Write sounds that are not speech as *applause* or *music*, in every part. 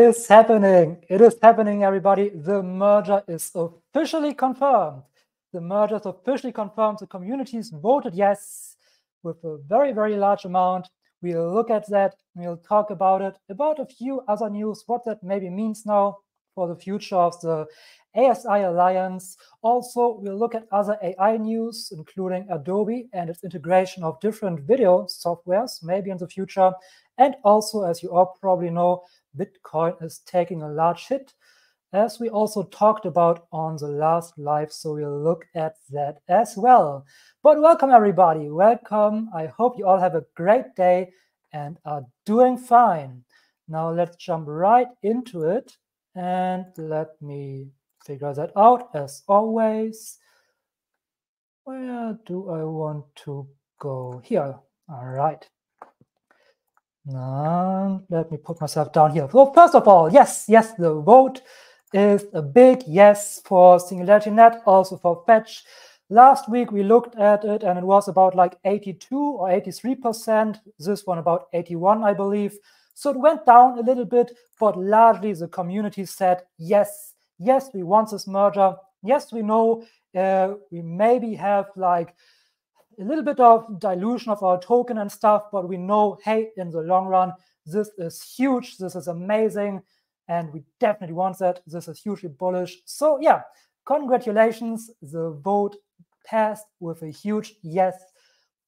is happening. It is happening, everybody. The merger is officially confirmed. The merger is officially confirmed. The communities voted yes with a very, very large amount. We'll look at that. We'll talk about it, about a few other news, what that maybe means now for the future of the ASI Alliance. Also, we'll look at other AI news, including Adobe and its integration of different video softwares, maybe in the future. And also, as you all probably know, Bitcoin is taking a large hit, as we also talked about on the last live. So we'll look at that as well. But welcome, everybody. Welcome. I hope you all have a great day and are doing fine. Now let's jump right into it and let me figure that out as always. Where do I want to go? Here. All right. Now, let me put myself down here. So first of all, yes, yes, the vote is a big yes for SingularityNET, also for Fetch. Last week we looked at it and it was about like 82 or 83%. This one about 81, I believe. So it went down a little bit, but largely the community said, yes, yes, we want this merger. Yes, we know uh, we maybe have like a little bit of dilution of our token and stuff, but we know, hey, in the long run, this is huge. This is amazing. And we definitely want that. This is hugely bullish. So, yeah, congratulations. The vote passed with a huge yes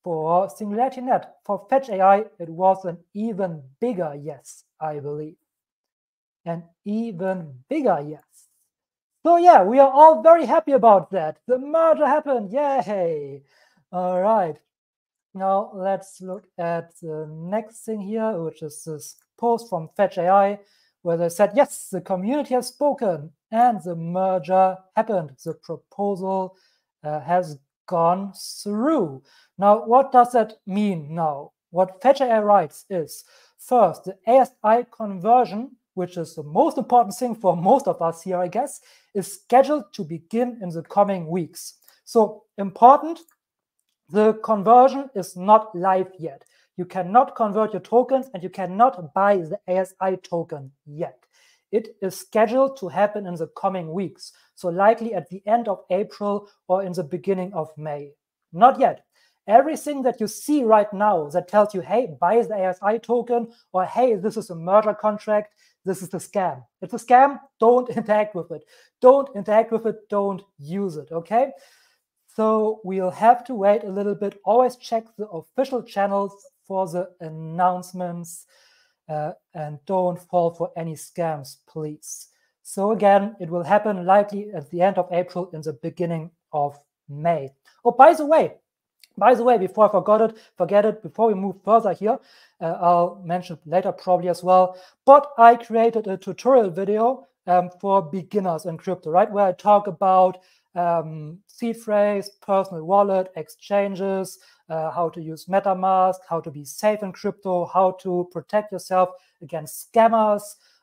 for SingularityNET. For Fetch AI, it was an even bigger yes, I believe. An even bigger yes. So, yeah, we are all very happy about that. The merger happened. Yay! All right. Now let's look at the next thing here, which is this post from Fetch AI, where they said, yes, the community has spoken and the merger happened. The proposal uh, has gone through. Now, what does that mean now? What Fetch AI writes is, first, the ASI conversion, which is the most important thing for most of us here, I guess, is scheduled to begin in the coming weeks. So important, the conversion is not live yet. You cannot convert your tokens and you cannot buy the ASI token yet. It is scheduled to happen in the coming weeks, so likely at the end of April or in the beginning of May. Not yet. Everything that you see right now that tells you, hey, buy the ASI token, or hey, this is a merger contract, this is a scam. It's a scam. Don't *laughs* interact with it. Don't interact with it. Don't use it. Okay. So we'll have to wait a little bit. Always check the official channels for the announcements uh, and don't fall for any scams, please. So again, it will happen likely at the end of April in the beginning of May. Oh, by the way, by the way, before I forgot it, forget it, before we move further here, uh, I'll mention later probably as well, but I created a tutorial video um, for beginners in crypto, right? Where I talk about um, seed phrase, personal wallet, exchanges, uh, how to use MetaMask, how to be safe in crypto, how to protect yourself against scammers,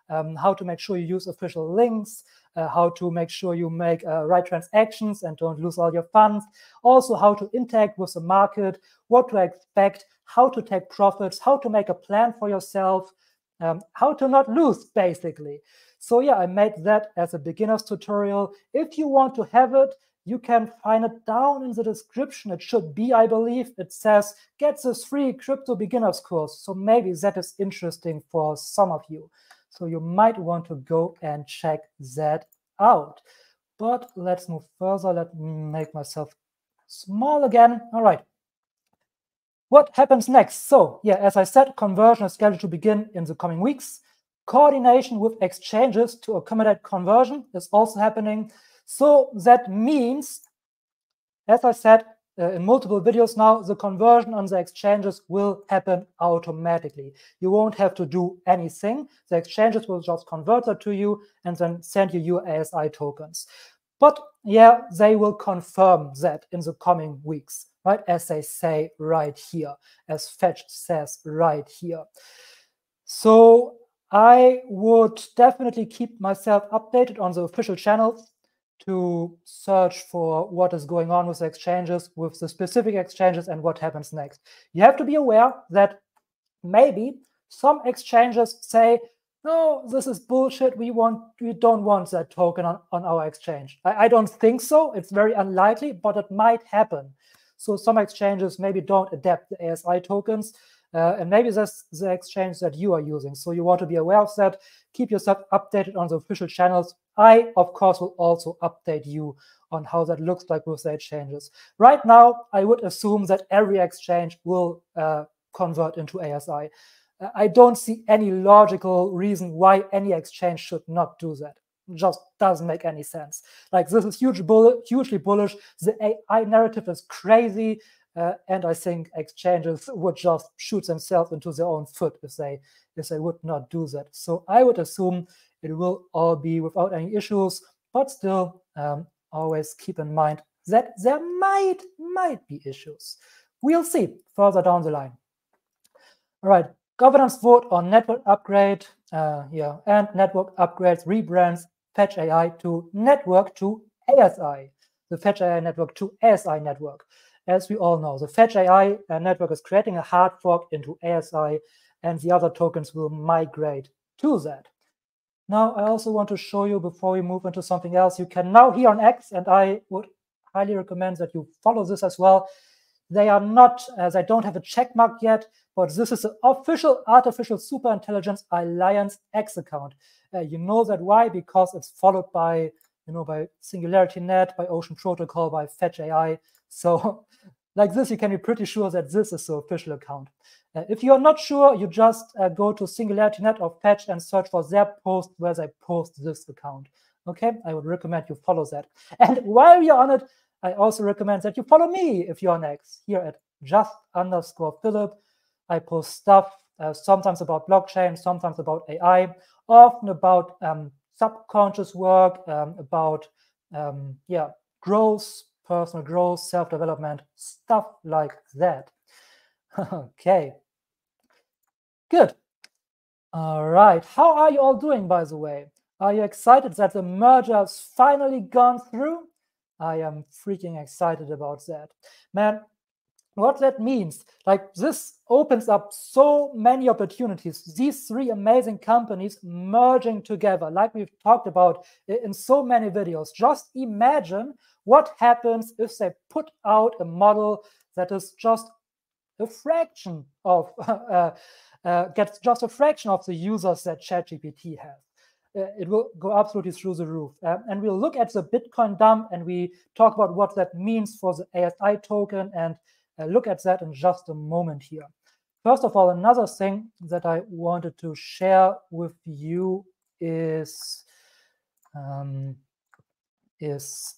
um, how to make sure you use official links, uh, how to make sure you make uh, right transactions and don't lose all your funds. Also, how to interact with the market, what to expect, how to take profits, how to make a plan for yourself, um, how to not lose, basically. So yeah, I made that as a beginner's tutorial. If you want to have it, you can find it down in the description. It should be, I believe. It says, get this free crypto beginners course. So maybe that is interesting for some of you. So you might want to go and check that out. But let's move further. Let me make myself small again. All right. What happens next? So yeah, as I said, conversion is scheduled to begin in the coming weeks. Coordination with exchanges to accommodate conversion is also happening. So that means, as I said uh, in multiple videos now, the conversion on the exchanges will happen automatically. You won't have to do anything. The exchanges will just convert that to you and then send you your ASI tokens. But yeah, they will confirm that in the coming weeks, right? As they say right here, as Fetch says right here. So I would definitely keep myself updated on the official channels to search for what is going on with the exchanges, with the specific exchanges, and what happens next. You have to be aware that maybe some exchanges say, no, this is bullshit. We want, we don't want that token on, on our exchange. I, I don't think so. It's very unlikely, but it might happen. So some exchanges maybe don't adapt the ASI tokens, uh, and maybe that's the exchange that you are using. So you want to be aware of that. Keep yourself updated on the official channels. I, of course, will also update you on how that looks like with the exchanges. Right now, I would assume that every exchange will uh, convert into ASI. I don't see any logical reason why any exchange should not do that. It just doesn't make any sense. Like this is huge bull hugely bullish. The AI narrative is crazy, uh, and I think exchanges would just shoot themselves into their own foot if they if they would not do that. So I would assume it will all be without any issues, but still um, always keep in mind that there might might be issues. We'll see further down the line. All right, governance vote on network upgrade, uh, yeah, and network upgrades rebrands Fetch AI to network to ASI, the Fetch AI network to ASI network. As we all know, the Fetch AI uh, network is creating a hard fork into ASI, and the other tokens will migrate to that. Now, I also want to show you before we move into something else, you can now here on X, and I would highly recommend that you follow this as well. They are not, as I don't have a check mark yet, but this is the official Artificial Superintelligence Alliance X account. Uh, you know that why? Because it's followed by, you know, by SingularityNET, by Ocean Protocol, by Fetch AI. So *laughs* like this, you can be pretty sure that this is the official account. Uh, if you're not sure, you just uh, go to SingularityNET or Fetch and search for their post where they post this account. Okay, I would recommend you follow that. And while you're on it, I also recommend that you follow me if you're X here at just underscore Philip. I post stuff uh, sometimes about blockchain, sometimes about AI, often about um, subconscious work, um, about um, yeah growth, personal growth, self-development, stuff like that. *laughs* okay. Good. All right. How are you all doing, by the way? Are you excited that the merger has finally gone through? I am freaking excited about that. Man, what that means, like this opens up so many opportunities. These three amazing companies merging together, like we've talked about in so many videos. Just imagine what happens if they put out a model that is just a fraction of *laughs* uh, uh, gets just a fraction of the users that ChatGPT has. Uh, it will go absolutely through the roof. Uh, and we'll look at the Bitcoin dump and we talk about what that means for the ASI token and look at that in just a moment here. First of all, another thing that I wanted to share with you is um, is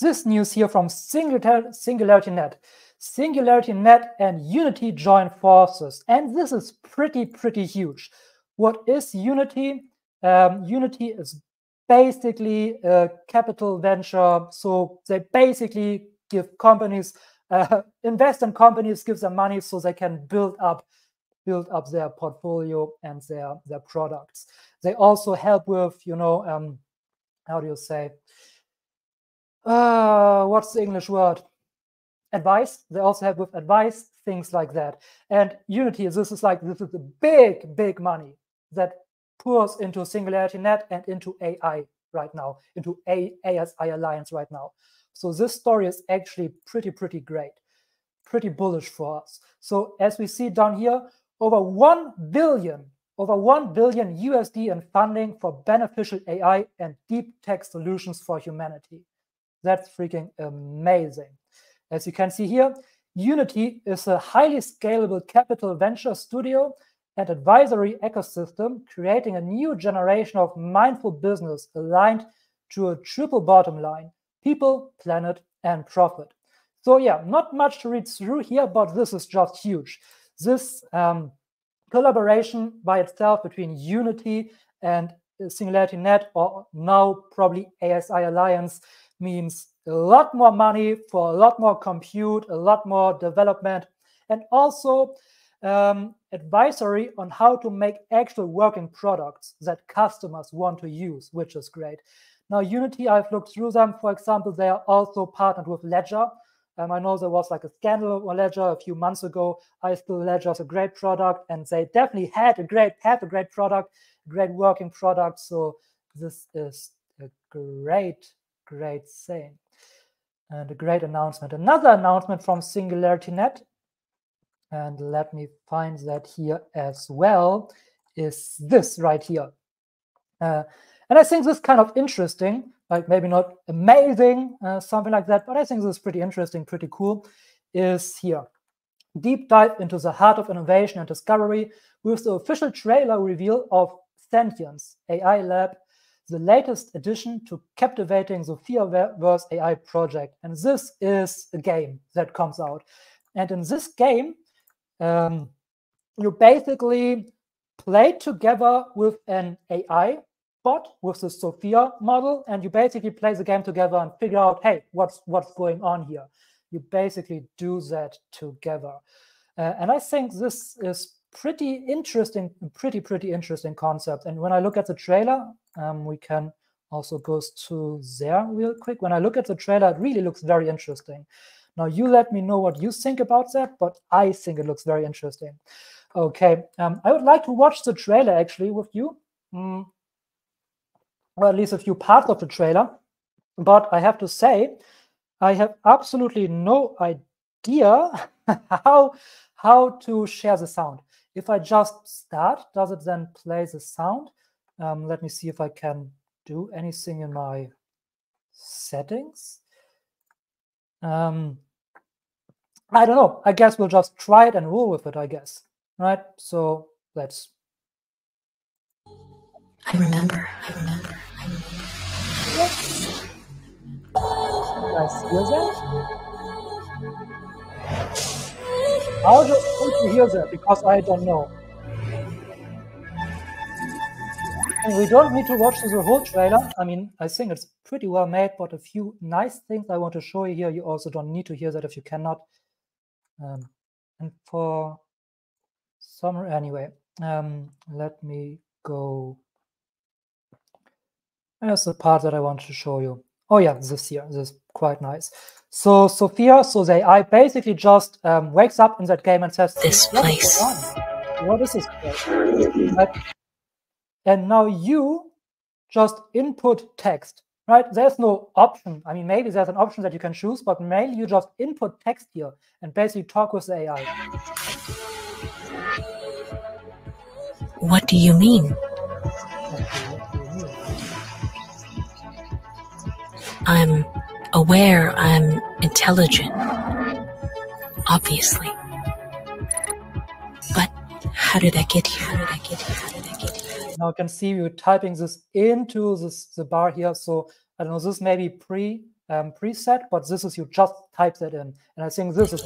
this news here from SingularityNET. Singularity Net and Unity join forces, and this is pretty, pretty huge. What is Unity? Um, Unity is basically a capital venture. So they basically give companies, uh, invest in companies, give them money so they can build up build up their portfolio and their their products. They also help with, you know, um, how do you say? Uh, what's the English word? advice. They also help with advice, things like that. And Unity, this is like this is a big, big money that pours into SingularityNET and into AI right now, into A ASI Alliance right now. So this story is actually pretty, pretty great, pretty bullish for us. So as we see down here, over 1 billion, over 1 billion USD in funding for beneficial AI and deep tech solutions for humanity. That's freaking amazing. As you can see here, Unity is a highly scalable capital venture studio and advisory ecosystem, creating a new generation of mindful business aligned to a triple bottom line people, planet, and profit. So, yeah, not much to read through here, but this is just huge. This um, collaboration by itself between Unity and SingularityNET, or now probably ASI Alliance, means a lot more money for a lot more compute, a lot more development, and also um, advisory on how to make actual working products that customers want to use, which is great. Now, Unity, I've looked through them. For example, they are also partnered with Ledger. Um, I know there was like a scandal on Ledger a few months ago. I still Ledger is a great product, and they definitely had a great have a great product. great working product. So this is a great, great thing and a great announcement. Another announcement from SingularityNET, and let me find that here as well, is this right here. Uh, and I think this is kind of interesting, like maybe not amazing, uh, something like that, but I think this is pretty interesting, pretty cool, is here. Deep dive into the heart of innovation and discovery with the official trailer reveal of Sentience AI Lab, the latest addition to captivating the Sophiaverse AI project. And this is a game that comes out. And in this game, um, you basically play together with an AI with the Sophia model, and you basically play the game together and figure out, hey, what's what's going on here? You basically do that together. Uh, and I think this is pretty interesting, pretty, pretty interesting concept. And when I look at the trailer, um, we can also go to there real quick. When I look at the trailer, it really looks very interesting. Now you let me know what you think about that, but I think it looks very interesting. Okay, um, I would like to watch the trailer actually with you, mm. Or at least a few parts of the trailer. But I have to say, I have absolutely no idea *laughs* how how to share the sound. If I just start, does it then play the sound? Um, let me see if I can do anything in my settings. Um, I don't know. I guess we'll just try it and roll with it, I guess. Right? So let's. I remember. I remember. I remember. That? How do you hear that? Because I don't know. And we don't need to watch the whole trailer. I mean, I think it's pretty well made, but a few nice things I want to show you here. You also don't need to hear that if you cannot. Um, and for summer, anyway, um, let me go. There's the part that I want to show you. Oh yeah, this here, this is quite nice. So Sophia, so the AI basically just um, wakes up in that game and says, "This place. What is this place?" Right? And now you just input text, right? There's no option. I mean, maybe there's an option that you can choose, but mainly you just input text here and basically talk with the AI. What do you mean? I'm aware I'm intelligent, obviously. But how did I get here? How did I get here? How did I get here? Now you can see you typing this into this the bar here. So I don't know, this may be pre um, preset, but this is you just type that in. And I think this is.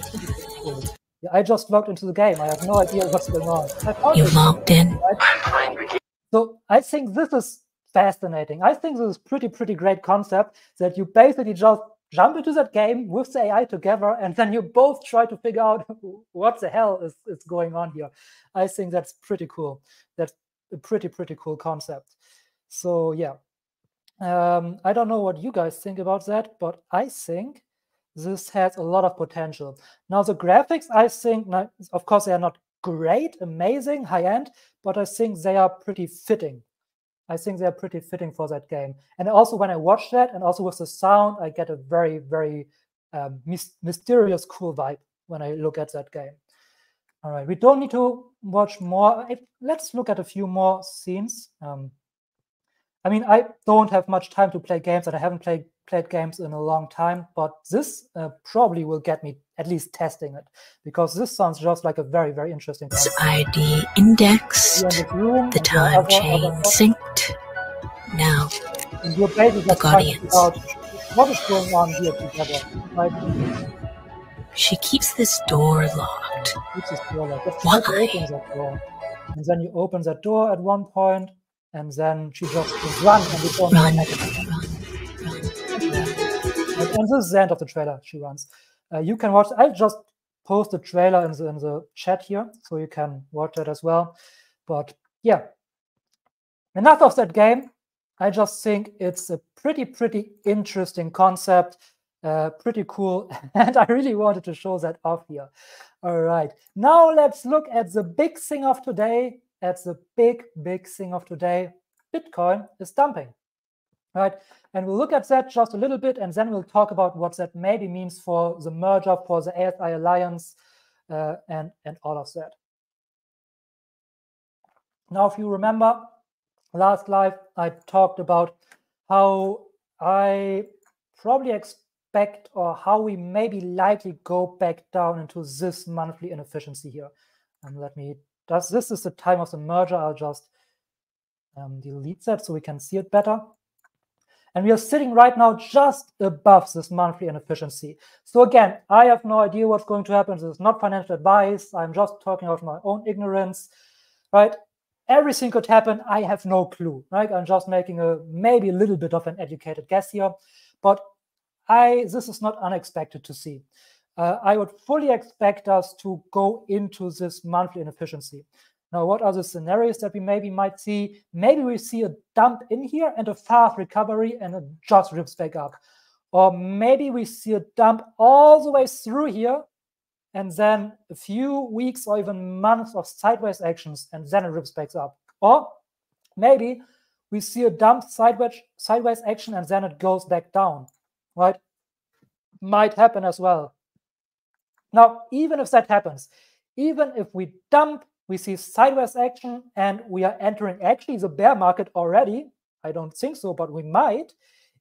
Yeah, I just logged into the game. I have no idea what's going on. You logged in. Right? So I think this is fascinating. I think this is pretty, pretty great concept that you basically just jump into that game with the AI together, and then you both try to figure out *laughs* what the hell is, is going on here. I think that's pretty cool. That's a pretty, pretty cool concept. So yeah. Um, I don't know what you guys think about that, but I think this has a lot of potential. Now the graphics, I think, of course, they are not great, amazing, high end, but I think they are pretty fitting I think they're pretty fitting for that game. And also when I watch that, and also with the sound, I get a very, very um, mysterious, cool vibe when I look at that game. All right, we don't need to watch more. Let's look at a few more scenes. Um, I mean, I don't have much time to play games, and I haven't played played games in a long time. But this uh, probably will get me at least testing it because this sounds just like a very very interesting. This ID indexed, the, the time chain synced. Now, and you're basically the Guardians. What is going on here together? She keeps this door locked. Keeps this door locked. Why? Opens that door. And then you open that door at one point, and then she just runs and you don't run, run, run. And this is the end of the trailer. She runs. Uh, you can watch. I'll just post the trailer in the in the chat here, so you can watch it as well. But yeah, enough of that game. I just think it's a pretty pretty interesting concept, uh, pretty cool, *laughs* and I really wanted to show that off here. All right, now let's look at the big thing of today, at the big, big thing of today, Bitcoin is dumping, right? And we'll look at that just a little bit, and then we'll talk about what that maybe means for the merger, for the ASI alliance, uh, and, and all of that. Now, if you remember, last live, I talked about how I probably expect or how we maybe likely go back down into this monthly inefficiency here. And let me, does this is the time of the merger. I'll just um, delete that so we can see it better. And we are sitting right now just above this monthly inefficiency. So again, I have no idea what's going to happen. This is not financial advice. I'm just talking out my own ignorance, right? Everything could happen. I have no clue, right? I'm just making a maybe a little bit of an educated guess here, but I this is not unexpected to see. Uh, I would fully expect us to go into this monthly inefficiency. Now, what are the scenarios that we maybe might see? Maybe we see a dump in here and a fast recovery and it just rips back up. Or maybe we see a dump all the way through here and then a few weeks or even months of sideways actions and then it rips back up. Or maybe we see a dump sideways, sideways action and then it goes back down, right? Might happen as well. Now, even if that happens, even if we dump we see sideways action and we are entering actually the bear market already. I don't think so, but we might.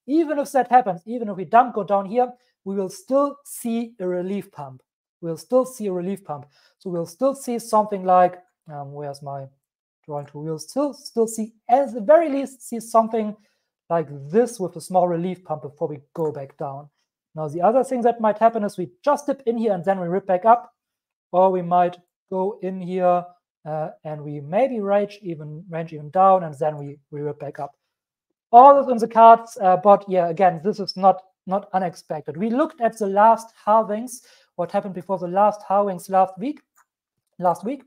Even if that happens, even if we don't go down here, we will still see a relief pump. We'll still see a relief pump. So we'll still see something like, um, where's my drawing tool? We'll still still see, at the very least, see something like this with a small relief pump before we go back down. Now, the other thing that might happen is we just dip in here and then we rip back up, or we might go in here uh, and we maybe range even range even down, and then we we rip back up. All of in the cards, uh, but yeah, again, this is not not unexpected. We looked at the last halvings, what happened before the last halvings last week, last week,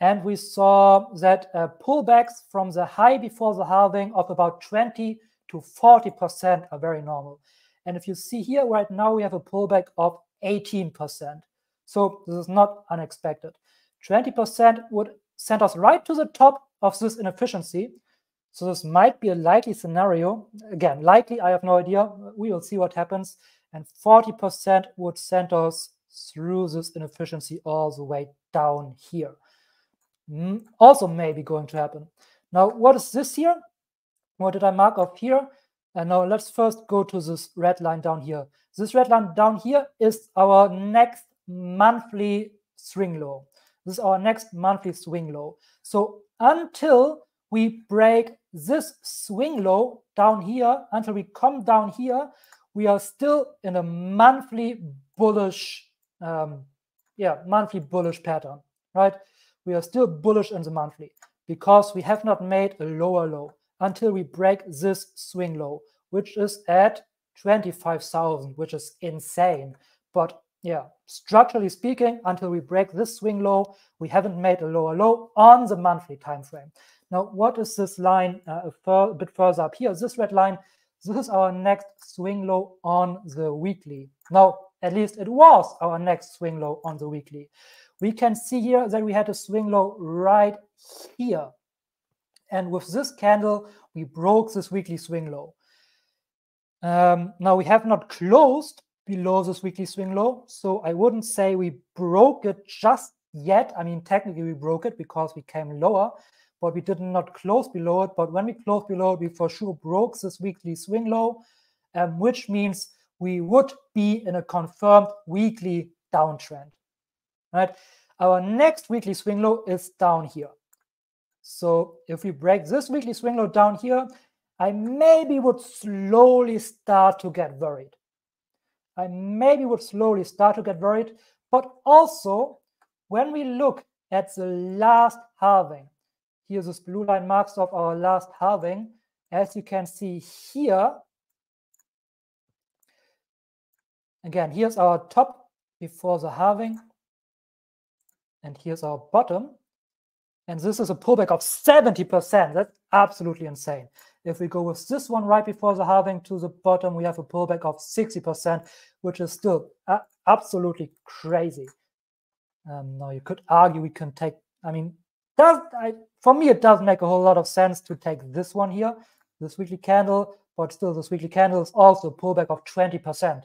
and we saw that uh, pullbacks from the high before the halving of about 20 to 40 percent are very normal. And if you see here right now, we have a pullback of 18 percent. So this is not unexpected. 20% would send us right to the top of this inefficiency. So this might be a likely scenario. Again, likely, I have no idea. We will see what happens. And 40% would send us through this inefficiency all the way down here. Mm, also maybe going to happen. Now, what is this here? What did I mark off here? And now let's first go to this red line down here. This red line down here is our next monthly swing low. This is our next monthly swing low. So until we break this swing low down here, until we come down here, we are still in a monthly bullish, um, yeah, monthly bullish pattern, right? We are still bullish in the monthly because we have not made a lower low until we break this swing low, which is at 25,000, which is insane. But yeah, structurally speaking, until we break this swing low, we haven't made a lower low on the monthly time frame. Now, what is this line uh, a, a bit further up here? This red line, this is our next swing low on the weekly. Now, at least it was our next swing low on the weekly. We can see here that we had a swing low right here. And with this candle, we broke this weekly swing low. Um, now we have not closed below this weekly swing low. So I wouldn't say we broke it just yet. I mean, technically we broke it because we came lower, but we did not close below it. But when we closed below it, we for sure broke this weekly swing low, um, which means we would be in a confirmed weekly downtrend. Right? Our next weekly swing low is down here. So if we break this weekly swing low down here, I maybe would slowly start to get worried. I maybe would slowly start to get worried. But also, when we look at the last halving, here's this blue line marks of our last halving. As you can see here, again, here's our top before the halving, and here's our bottom. And this is a pullback of 70%. That's absolutely insane. If we go with this one right before the halving to the bottom, we have a pullback of 60%, which is still absolutely crazy. Um, now you could argue we can take, I mean, does I, for me it does make a whole lot of sense to take this one here, this weekly candle, but still this weekly candle is also a pullback of 20%,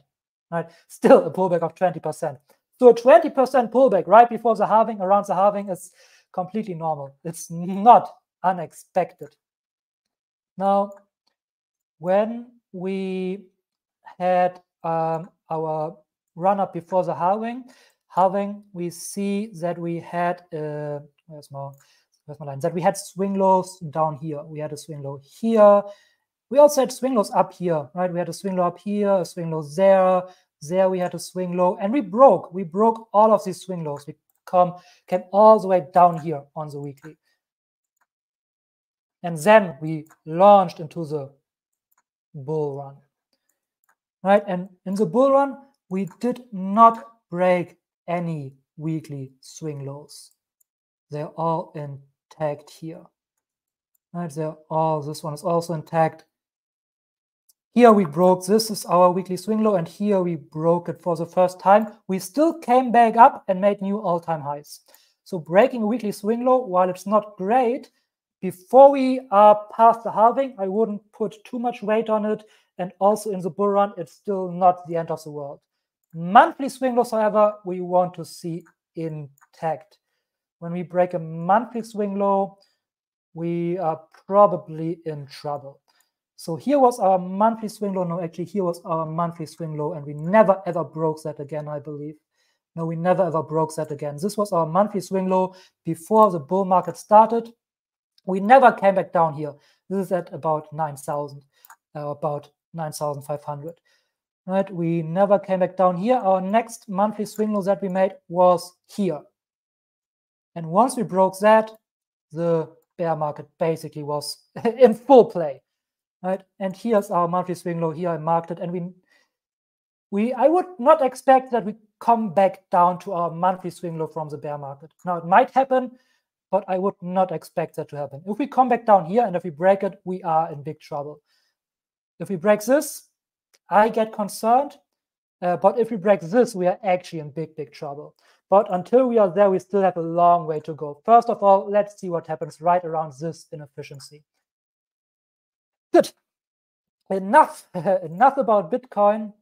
right? Still a pullback of 20%. So a 20% pullback right before the halving, around the halving is completely normal. It's not unexpected. Now, when we had um, our run up before the halving, halving, we see that we had uh, where's my where's my line? That we had swing lows down here. We had a swing low here. We also had swing lows up here, right? We had a swing low up here, a swing low there. There we had a swing low, and we broke. We broke all of these swing lows. We come came all the way down here on the weekly. And then we launched into the bull run. Right? And in the bull run, we did not break any weekly swing lows. They're all intact here. Right? They're all, this one is also intact. Here we broke, this is our weekly swing low, and here we broke it for the first time. We still came back up and made new all-time highs. So breaking a weekly swing low, while it's not great, before we are past the halving, I wouldn't put too much weight on it. And also in the bull run, it's still not the end of the world. Monthly swing lows, however, we want to see intact. When we break a monthly swing low, we are probably in trouble. So here was our monthly swing low. No, actually, here was our monthly swing low, and we never ever broke that again, I believe. No, we never ever broke that again. This was our monthly swing low before the bull market started. We never came back down here. This is at about 9,000, uh, about 9,500. Right? We never came back down here. Our next monthly swing low that we made was here. And once we broke that, the bear market basically was *laughs* in full play right? And here's our monthly swing low. Here I marked it, and we we I would not expect that we come back down to our monthly swing low from the bear market. Now it might happen, but I would not expect that to happen. If we come back down here and if we break it, we are in big trouble. If we break this, I get concerned. Uh, but if we break this, we are actually in big, big trouble. But until we are there, we still have a long way to go. First of all, let's see what happens right around this inefficiency. Good. Enough. *laughs* Enough about Bitcoin.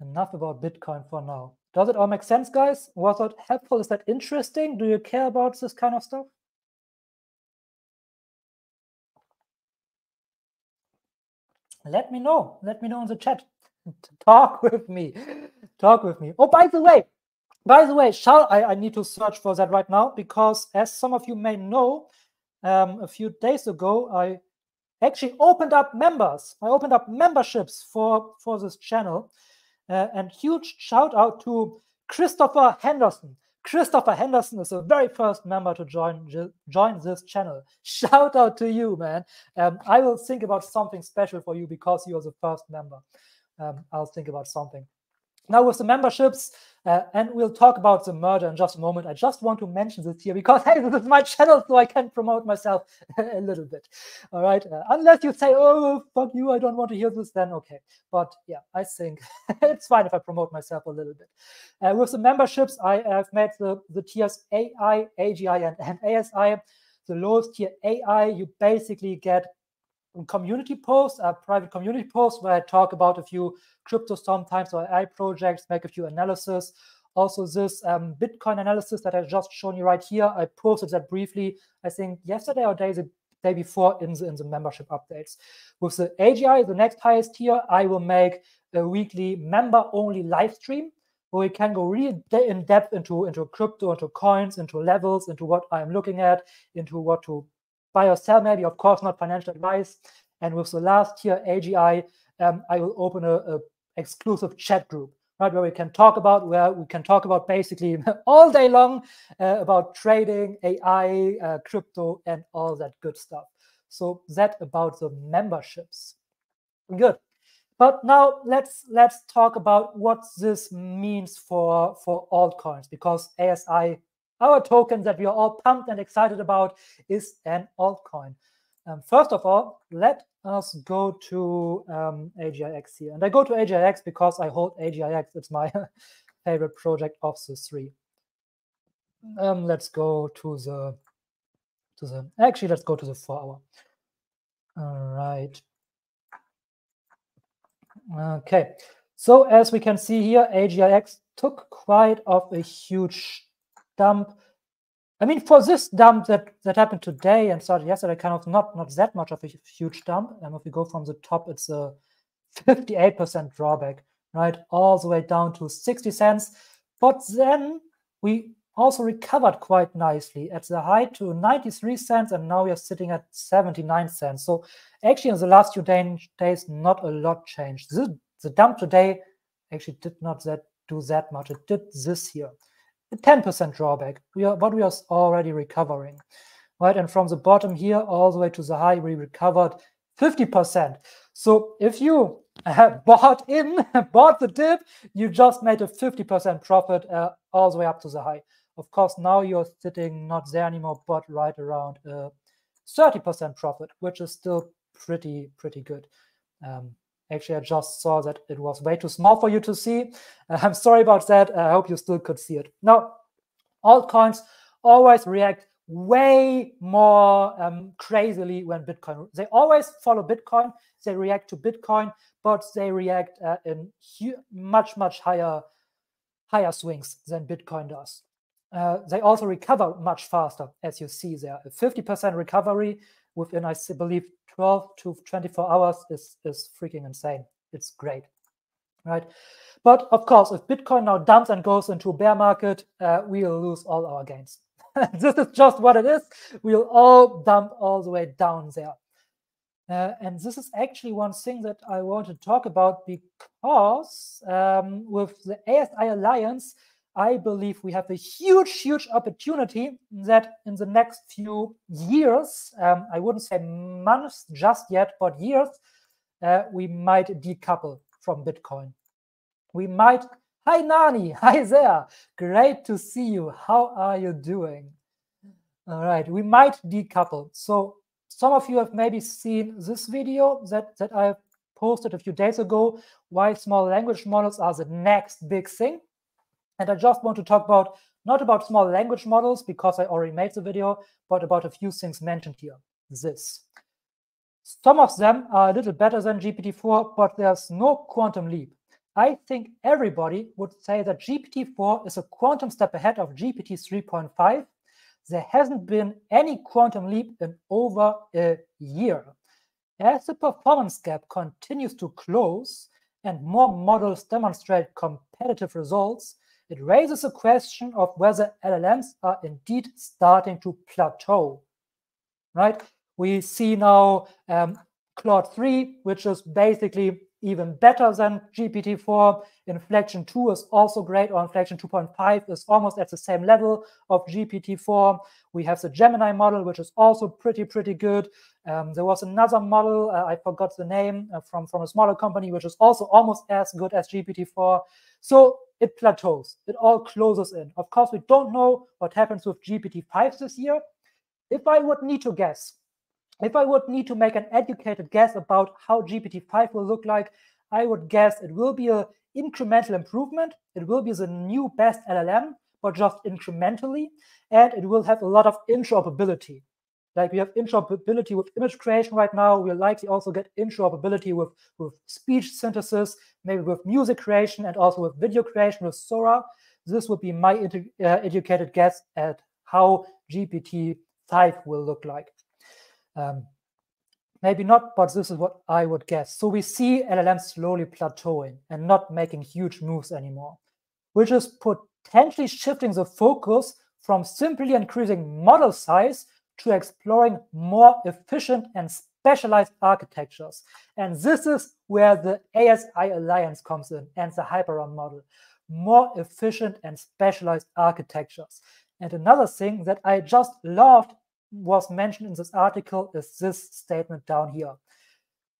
Enough about Bitcoin for now. Does it all make sense, guys? Was that helpful? Is that interesting? Do you care about this kind of stuff? Let me know. Let me know in the chat. *laughs* Talk with me. Talk with me. Oh, by the way, by the way, shall I, I need to search for that right now because, as some of you may know, um, a few days ago I actually opened up members. I opened up memberships for, for this channel. Uh, and huge shout out to Christopher Henderson. Christopher Henderson is the very first member to join join this channel. *laughs* Shout out to you, man. Um, I will think about something special for you because you are the first member. Um, I'll think about something. Now with the memberships, uh, and we'll talk about the merger in just a moment. I just want to mention this here because, *laughs* hey, this is my channel, so I can promote myself *laughs* a little bit. All right. Uh, unless you say, oh, fuck you, I don't want to hear this, then okay. But yeah, I think *laughs* it's fine if I promote myself a little bit. Uh, with the memberships, I have made the, the tiers AI, AGI, and, and ASI. The lowest tier AI, you basically get community posts, a private community post where I talk about a few crypto sometimes or AI projects, make a few analysis. Also, this um, Bitcoin analysis that I just shown you right here, I posted that briefly, I think yesterday or day, the day before in the, in the membership updates. With the AGI, the next highest tier, I will make a weekly member-only live stream where we can go really in depth into, into crypto, into coins, into levels, into what I'm looking at, into what to buy or sell maybe, of course, not financial advice. And with the last tier AGI, um, I will open a, a, exclusive chat group, right, where we can talk about where we can talk about basically *laughs* all day long uh, about trading, AI, uh, crypto, and all that good stuff. So that about the memberships. Good. But now let's let's talk about what this means for for altcoins because ASI our token that we are all pumped and excited about is an altcoin. Um, first of all, let us go to um, AGIX here. And I go to AGIX because I hold AGIX. It's my *laughs* favorite project of the three. Um, let's go to the to the actually let's go to the four hour. All right. Okay, so as we can see here, AGIX took quite of a huge dump. I mean, for this dump that that happened today and started yesterday, kind of not not that much of a huge dump. And if we go from the top, it's a 58% drawback, right, all the way down to 60 cents. But then we also recovered quite nicely at the high to 93 cents, and now we are sitting at 79 cents. So actually, in the last few day, days, not a lot changed. The dump today actually did not that do that much. It did this here, a 10% drawback. We are, but we are already recovering, right? And from the bottom here all the way to the high, we recovered 50%. So if you have *laughs* bought in, *laughs* bought the dip, you just made a 50% profit uh, all the way up to the high. Of course, now you're sitting not there anymore, but right around a 30% profit, which is still pretty, pretty good. Um, actually, I just saw that it was way too small for you to see. Uh, *laughs* I'm sorry about that. I hope you still could see it. Now, altcoins always react way more um, crazily when Bitcoin. They always follow Bitcoin. They react to Bitcoin, but they react uh, in much much higher higher swings than Bitcoin does. Uh, they also recover much faster, as you see there. A 50% recovery within, I believe, 12 to 24 hours is, is freaking insane. It's great, right? But of course, if Bitcoin now dumps and goes into a bear market, uh, we'll lose all our gains. *laughs* this is just what it is. We'll all dump all the way down there. Uh, and this is actually one thing that I want to talk about because um, with the ASI Alliance, I believe we have a huge, huge opportunity that in the next few years, um, I wouldn't say months just yet, but years, uh, we might decouple from Bitcoin. We might, hi Nani, *laughs* hi there, great to see you. How are you doing? All right, we might decouple. So some of you have maybe seen this video that, that I posted a few days ago, why small language models are the next big thing. And I just want to talk about not about small language models because I already made the video, but about a few things mentioned here. This. Some of them are a little better than GPT-4, but there's no quantum leap. I think everybody would say that GPT-4 is a quantum step ahead of GPT 3.5. There hasn't been any quantum leap in over a year. As the performance gap continues to close and more models demonstrate competitive results, it raises a question of whether LLMs are indeed starting to plateau. Right? We see now um, Claude 3, which is basically even better than GPT-4. Inflection 2 is also great, or Inflection 2.5 is almost at the same level of GPT-4. We have the Gemini model, which is also pretty, pretty good. Um, there was another model, uh, I forgot the name, uh, from, from a smaller company, which is also almost as good as GPT-4. So it plateaus. It all closes in. Of course, we don't know what happens with GPT-5 this year. If I would need to guess, if I would need to make an educated guess about how GPT-5 will look like, I would guess it will be an incremental improvement. It will be the new best LLM, but just incrementally, and it will have a lot of interoperability. Like we have interoperability with image creation right now. We'll likely also get interoperability with, with speech synthesis, maybe with music creation, and also with video creation with Sora. This would be my uh, educated guess at how GPT-5 will look like. Um, maybe not, but this is what I would guess. So we see LLMs slowly plateauing and not making huge moves anymore, which is potentially shifting the focus from simply increasing model size to exploring more efficient and specialized architectures. And this is where the ASI Alliance comes in and the Hyperon model. More efficient and specialized architectures. And another thing that I just loved was mentioned in this article is this statement down here.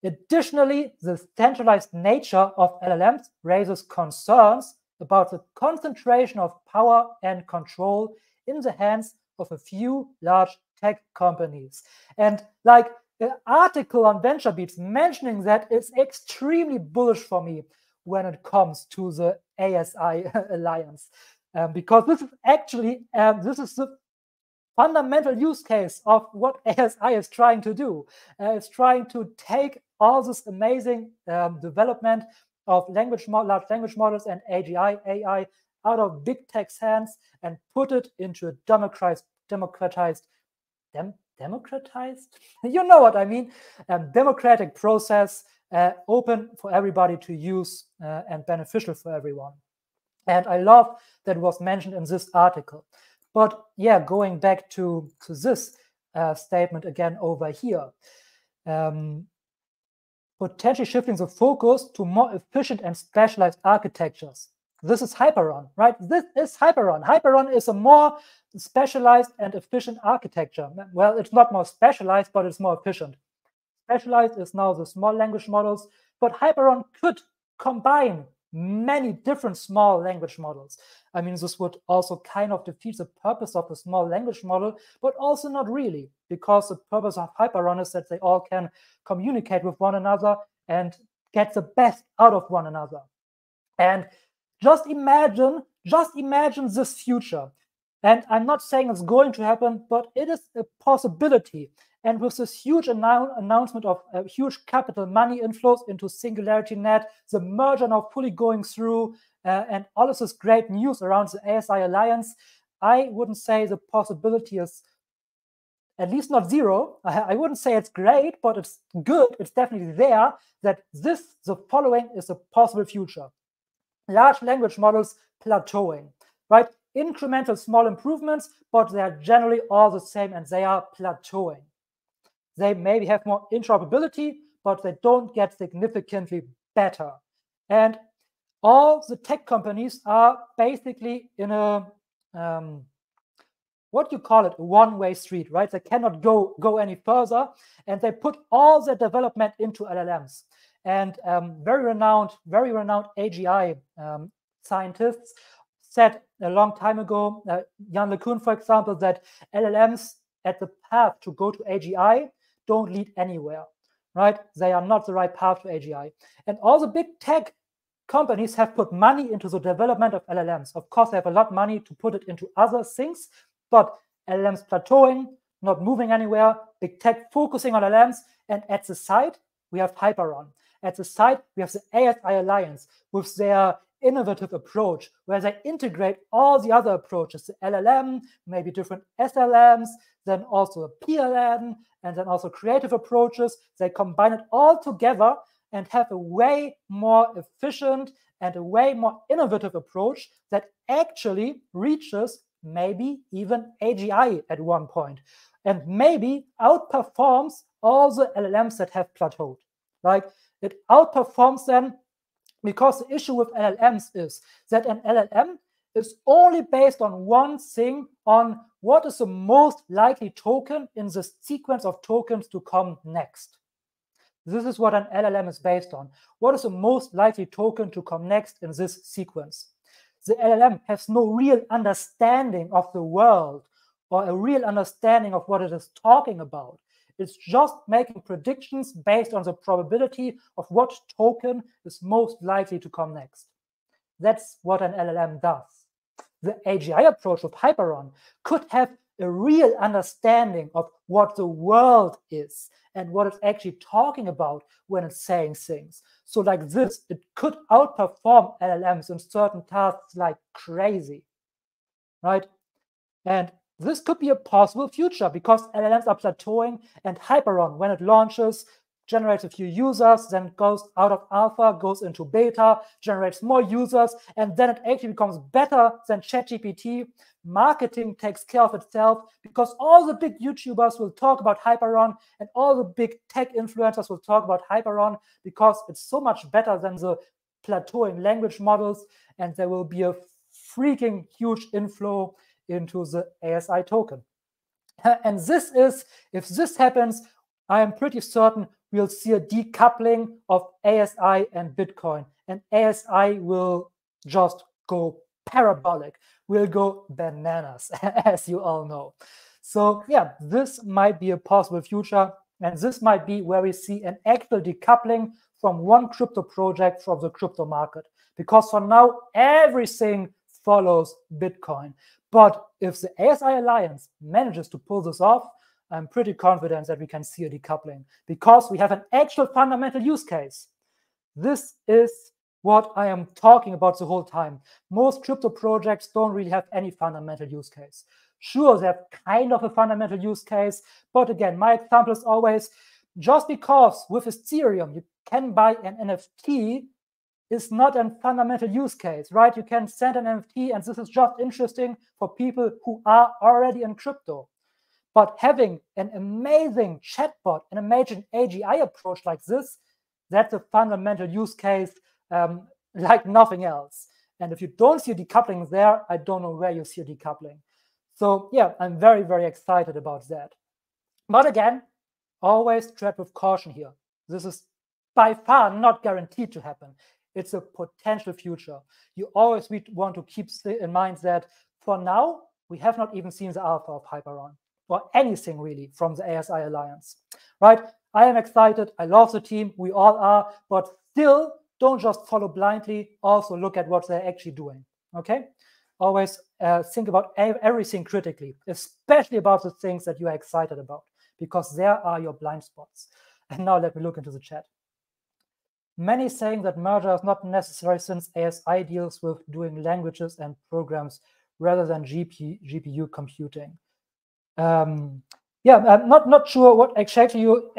Additionally, the centralized nature of LLMs raises concerns about the concentration of power and control in the hands of a few large tech companies. And like an article on VentureBeats mentioning that is extremely bullish for me when it comes to the ASI *laughs* alliance, um, because this is actually um, this is the fundamental use case of what *laughs* ASI is trying to do. Uh, it's trying to take all this amazing um, development of language large language models and AGI AI out of big tech's hands and put it into a democratized democratized dem, democratized? *laughs* You know what i mean. Um, democratic process uh, open for everybody to use uh, and beneficial for everyone. And i love that was mentioned in this article. But yeah going back to to this uh, statement again over here um, potentially shifting the focus to more efficient and specialized architectures. This is Hyperon, right? This is Hyperon. Hyperon is a more specialized and efficient architecture. Well, it's not more specialized, but it's more efficient. Specialized is now the small language models, but Hyperon could combine many different small language models. I mean, this would also kind of defeat the purpose of a small language model, but also not really, because the purpose of Hyperon is that they all can communicate with one another and get the best out of one another. And just imagine, just imagine this future. And I'm not saying it's going to happen, but it is a possibility and with this huge annou announcement of uh, huge capital money inflows into SingularityNET, the merger now fully going through, uh, and all of this great news around the ASI Alliance, I wouldn't say the possibility is at least not zero. I, I wouldn't say it's great, but it's good. It's definitely there that this, the following, is a possible future. Large language models plateauing, right? Incremental small improvements, but they are generally all the same and they are plateauing. They maybe have more interoperability, but they don't get significantly better. And all the tech companies are basically in a um, what you call it a one-way street right they cannot go go any further and they put all their development into llms and um, very renowned very renowned agi um, scientists said a long time ago uh, Yann LeCun for example that llms at the path to go to agi don't lead anywhere, right? They are not the right path to AGI. And all the big tech companies have put money into the development of LLMs. Of course, they have a lot of money to put it into other things, but LLMs plateauing, not moving anywhere, big tech focusing on LLMs, and at the side, we have Hyperon. At the side, we have the ASI Alliance with their innovative approach where they integrate all the other approaches, the LLM, maybe different SLMs, then also a PLM, and then also creative approaches. They combine it all together and have a way more efficient and a way more innovative approach that actually reaches maybe even AGI at one point and maybe outperforms all the LLMs that have plateaued. Like it outperforms them because the issue with LLMs is that an LLM is only based on one thing on what is the most likely token in the sequence of tokens to come next. This is what an LLM is based on. What is the most likely token to come next in this sequence? The LLM has no real understanding of the world or a real understanding of what it is talking about. It's just making predictions based on the probability of what token is most likely to come next. That's what an LLM does the AGI approach of Hyperon could have a real understanding of what the world is and what it's actually talking about when it's saying things. So, like this, it could outperform LLMs in certain tasks like crazy, right? And this could be a possible future because LLMs are plateauing and Hyperon, when it launches, generates a few users, then goes out of alpha, goes into beta, generates more users, and then it actually becomes better than ChatGPT. Marketing takes care of itself because all the big YouTubers will talk about Hyperon and all the big tech influencers will talk about Hyperon because it's so much better than the plateauing language models, and there will be a freaking huge inflow into the ASI token. *laughs* And this is, if this happens, I am pretty certain we'll see a decoupling of ASI and Bitcoin. And ASI will just go parabolic, will go bananas, *laughs* as you all know. So, yeah, this might be a possible future. And this might be where we see an actual decoupling from one crypto project from the crypto market. Because for now, everything follows Bitcoin. But if the ASI Alliance manages to pull this off, I'm pretty confident that we can see a decoupling because we have an actual fundamental use case. This is what I am talking about the whole time. Most crypto projects don't really have any fundamental use case. Sure, they have kind of a fundamental use case, but again, my example is always just because with Ethereum you can buy an NFT is not a fundamental use case, right? You can send an NFT, and this is just interesting for people who are already in crypto. But having an amazing chatbot, an amazing AGI approach like this, that's a fundamental use case um, *laughs* like nothing else. And if you don't see a decoupling there, I don't know where you see a decoupling. So yeah, I'm very, very excited about that. But again, always tread with caution here. This is by far not guaranteed to happen. It's a potential future. You always want to keep in mind that for now, we have not even seen the alpha of Hyperon or anything really from the ASI Alliance, right? I am excited. I love the team. We all are, but still don't just follow blindly. Also look at what they're actually doing, okay? Always uh, think about everything critically, especially about the things that you are excited about, because there are your blind spots. And now let me look into the chat. Many saying that merger is not necessary since ASI deals with doing languages and programs rather than GP, GPU computing. Um, yeah, I'm not not sure what exactly you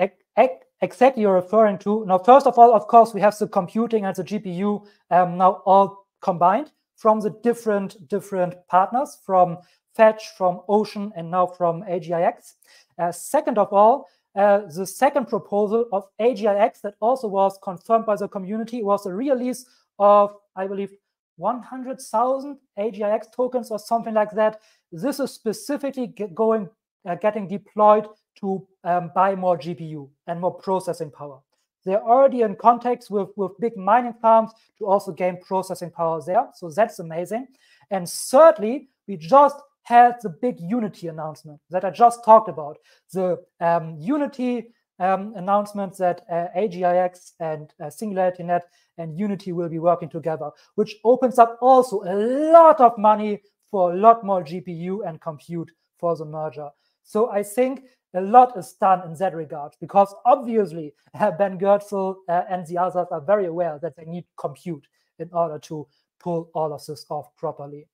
exactly you're referring to. Now, first of all, of course, we have the computing and the GPU um, now all combined from the different different partners from Fetch, from Ocean, and now from AGIX. Uh, second of all, uh, the second proposal of AGIX that also was confirmed by the community was a release of, I believe, 100,000 AGIX tokens or something like that. This is specifically get going, uh, getting deployed to um, buy more GPU and more processing power. They're already in contact with, with big mining farms to also gain processing power there. So that's amazing. And thirdly, we just had the big Unity announcement that I just talked about. The um, Unity um, announcement that uh, AGIX and uh, SingularityNET and Unity will be working together, which opens up also a lot of money for a lot more GPU and compute for the merger. So I think a lot is done in that regard because obviously uh, Ben Goertzel uh, and the others are very aware that they need compute in order to pull all of this off properly.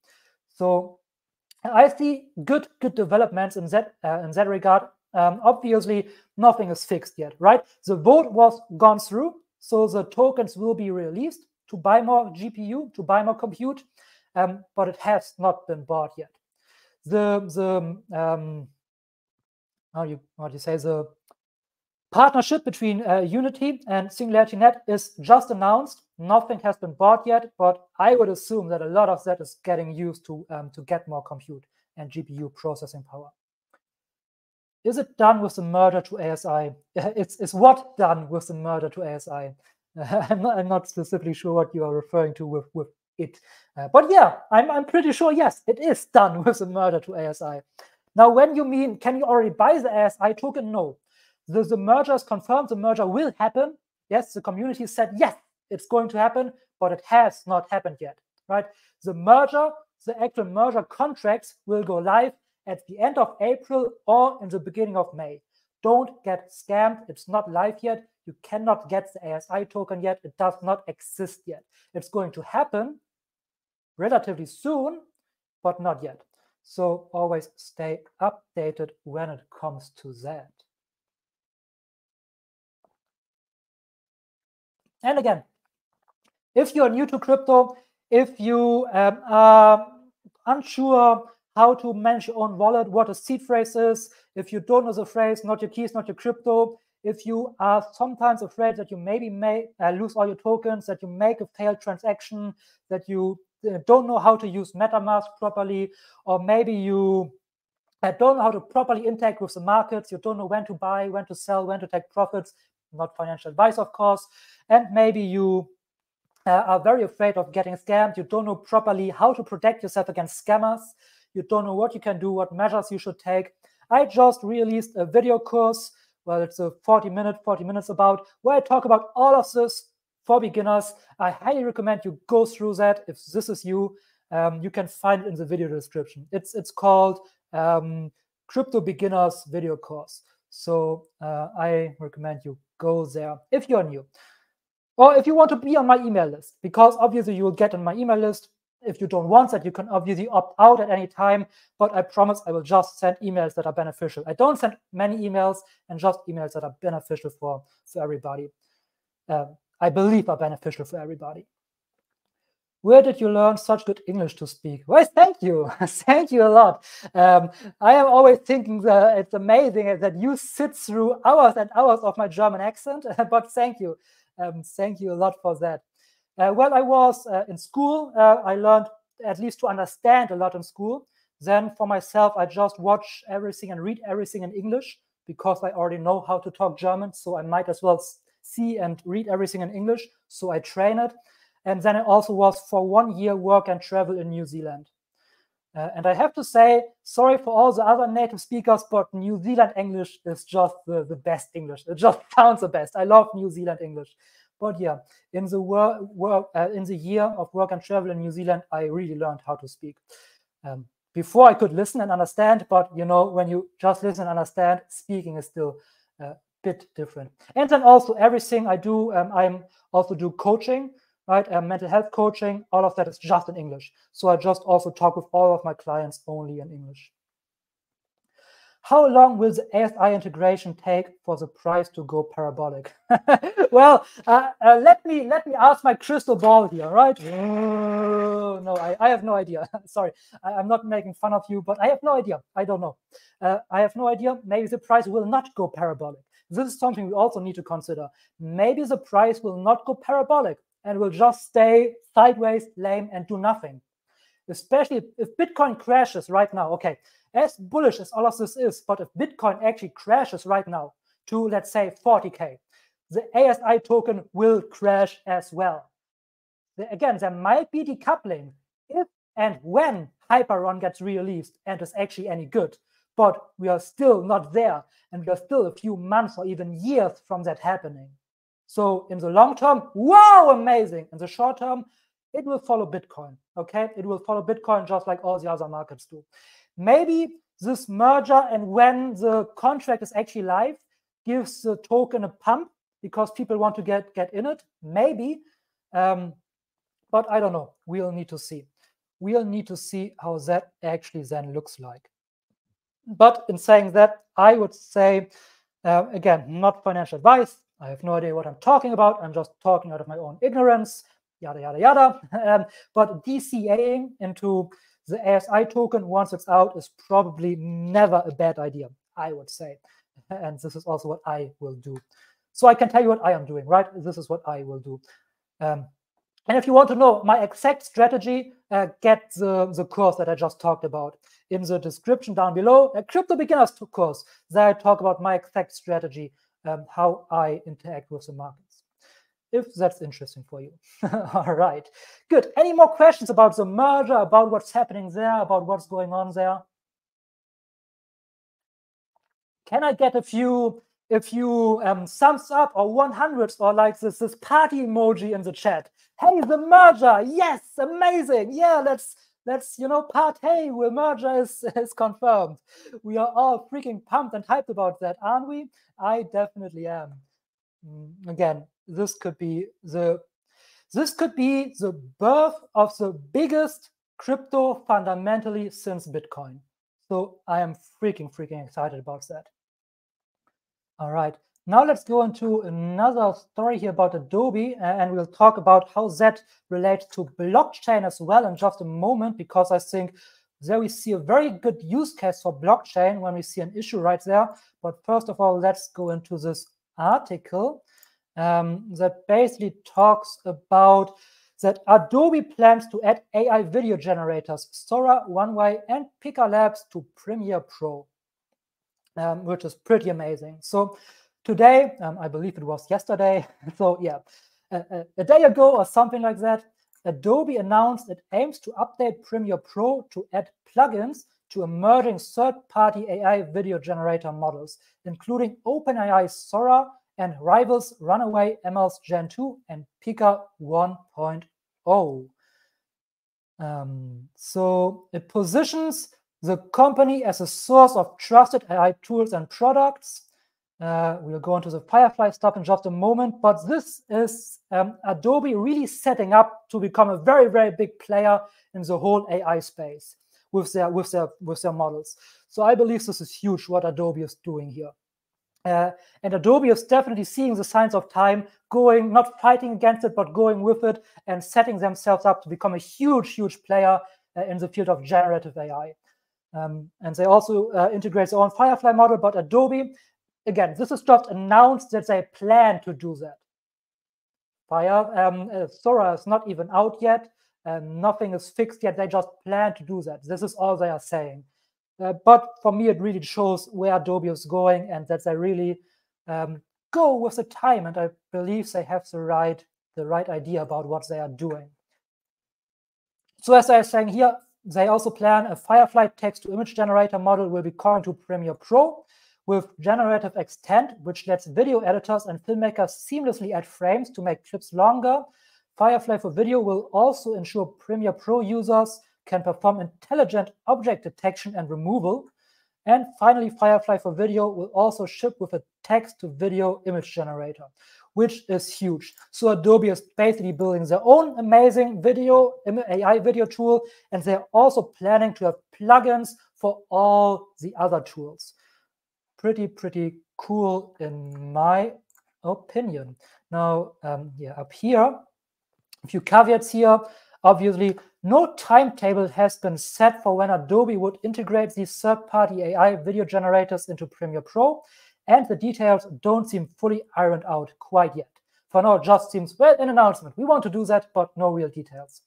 So I see good good developments in that uh, in that regard. Um, obviously, nothing is fixed yet, right? The vote was gone through, so the tokens will be released to buy more GPU, to buy more compute, um, but it has not been bought yet. The the um, how do you how do you say the partnership between uh, Unity and SingularityNet is just announced. Nothing has been bought yet, but I would assume that a lot of that is getting used to um, to get more compute and GPU processing power. Is it done with the merger to ASI? *laughs* It's, it's what done with the merger to ASI? *laughs* I'm, not, I'm not specifically sure what you are referring to with, with it. Uh, but yeah, I'm, I'm pretty sure, yes, it is done *laughs* with the merger to ASI. Now, when you mean, can you already buy the ASI token? No. The, the merger is confirmed, the merger will happen. Yes, the community said, yes, it's going to happen, but it has not happened yet, right? The merger, the actual merger contracts will go live at the end of April or in the beginning of May. Don't get scammed. It's not live yet. You cannot get the ASI token yet. It does not exist yet. It's going to happen relatively soon, but not yet. So always stay updated when it comes to that. And again, if you're new to crypto, if you um, are unsure how to manage your own wallet, what a seed phrase is, if you don't know the phrase, not your keys, not your crypto, if you are sometimes afraid that you maybe may uh, lose all your tokens, that you make a failed transaction, that you uh, don't know how to use MetaMask properly, or maybe you uh, don't know how to properly interact with the markets, you don't know when to buy, when to sell, when to take profits, not financial advice, of course, and maybe you uh, are very afraid of getting scammed, you don't know properly how to protect yourself against scammers, you don't know what you can do, what measures you should take. I just released a video course, well, it's a 40 minute, 40 minutes about, where I talk about all of this for beginners. I highly recommend you go through that if this is you. Um, you can find it in the video description. It's it's called um, Crypto Beginners Video Course. So uh, I recommend you go there if you're new. Or if you want to be on my email list, because obviously you will get on my email list. If you don't want that, you can obviously opt out at any time. But I promise I will just send emails that are beneficial. I don't send many emails and just emails that are beneficial for, for everybody. Um, I believe are beneficial for everybody. Where did you learn such good English to speak? Well, thank you. *laughs* thank you a lot. Um, I am always thinking that it's amazing that you sit through hours and hours of my German accent, *laughs* but thank you. Um, thank you a lot for that. Uh, while I was uh, in school, uh, I learned at least to understand a lot in school. Then for myself, I just watch everything and read everything in English because I already know how to talk German. So I might as well see and read everything in English. So I train it. And then I also was for one year work and travel in New Zealand. Uh, and I have to say, sorry for all the other native speakers, but New Zealand English is just the, the best English. It just *laughs* sounds the best. I love New Zealand English. But yeah, in the work, work uh, in the year of work and travel in New Zealand, I really learned how to speak. Um, before I could listen and understand, but you know, when you just listen and understand, speaking is still a bit different. And then also everything I do, um, I'm also do coaching right? Um, mental health coaching, all of that is just in English. So I just also talk with all of my clients only in English. How long will the ASI integration take for the price to go parabolic? *laughs* well, uh, uh, let me let me ask my crystal ball here, right? No, I, I have no idea. *laughs* Sorry, I, am not making fun of you, but I have no idea. I don't know. Uh, I have no idea. Maybe the price will not go parabolic. This is something we also need to consider. Maybe the price will not go parabolic and will just stay sideways, lame, and do nothing. Especially if Bitcoin crashes right now. Okay, as bullish as all of this is, but if Bitcoin actually crashes right now to, let's say, 40K, the ASI token will crash as well. Again, there might be decoupling if and when Hyperon gets released and is actually any good. But we are still not there, and we are still a few months or even years from that happening. So in the long term, wow, amazing. In the short term, it will follow Bitcoin. Okay, it will follow Bitcoin just like all the other markets do. Maybe this merger and when the contract is actually live gives the token a pump because people want to get get in it. Maybe, um, but I don't know. We'll need to see. We'll need to see how that actually then looks like. But in saying that, I would say uh, again, not financial advice. I have no idea what I'm talking about. I'm just talking out of my own ignorance, yada, yada, yada. *laughs* um, but DCAing into the ASI token once it's out is probably never a bad idea, I would say. *laughs* And this is also what I will do. So I can tell you what I am doing, right? This is what I will do. Um, and if you want to know my exact strategy, uh, get the, the course that I just talked about in the description down below. A crypto beginners course. There I talk about my exact strategy um, how I interact with the markets, if that's interesting for you. *laughs* All right, good. Any more questions about the merger, about what's happening there, about what's going on there? Can I get a few a few um, thumbs up or 100s or like this, this party emoji in the chat? Hey, the merger, yes, amazing. Yeah, let's let's you know party the merger is, *laughs* is confirmed. We are all freaking pumped and hyped about that aren't we? I definitely am. Mm, again this could be the this could be the birth of the biggest crypto fundamentally since bitcoin. So i am freaking freaking excited about that. All right now let's go into another story here about Adobe, and we'll talk about how that relates to blockchain as well in just a moment, because I think there we see a very good use case for blockchain when we see an issue right there. But first of all, let's go into this article um, that basically talks about that Adobe plans to add AI video generators, Sora, Runway, and Pika Labs to Premiere Pro, um, which is pretty amazing. So today, um, I believe it was yesterday, *laughs* so yeah, a, day ago or something like that, Adobe announced it aims to update Premiere Pro to add plugins to emerging third-party AI video generator models, including OpenAI Sora and Rivals Runway ML's Gen 2 and Pika 1.0. Um, so it positions the company as a source of trusted AI tools and products. Uh, we'll go into the Firefly stuff in just a moment, but this is um, Adobe really setting up to become a very, very big player in the whole AI space with their with their with their models. So I believe this is huge what Adobe is doing here. Uh, and Adobe is definitely seeing the signs of time, going, not fighting against it, but going with it and setting themselves up to become a huge, huge player uh, in the field of generative AI. Um, and they also uh, integrate their own Firefly model, but Adobe, again, this is just announced that they plan to do that. Fire, um, uh, Sora is not even out yet, and nothing is fixed yet. They just plan to do that. This is all they are saying. Uh, but for me, it really shows where Adobe is going and that they really um, go with the time. And I believe they have the right, the right idea about what they are doing. So as I was saying here, they also plan a Firefly text-to-image generator model will be coming to Premiere Pro with generative extend, which lets video editors and filmmakers seamlessly add frames to make clips longer. Firefly for Video will also ensure Premiere Pro users can perform intelligent object detection and removal. And finally, Firefly for Video will also ship with a text to video image generator, which is huge. So Adobe is basically building their own amazing video AI video tool, and they're also planning to have plugins for all the other tools. Pretty, pretty cool in my opinion. Now, um, yeah, up here, a few caveats here. Obviously, no timetable has been set for when Adobe would integrate these third-party AI video generators into Premiere Pro, and the details don't seem fully ironed out quite yet. For now, it just seems, well, an announcement. We want to do that, but no real details.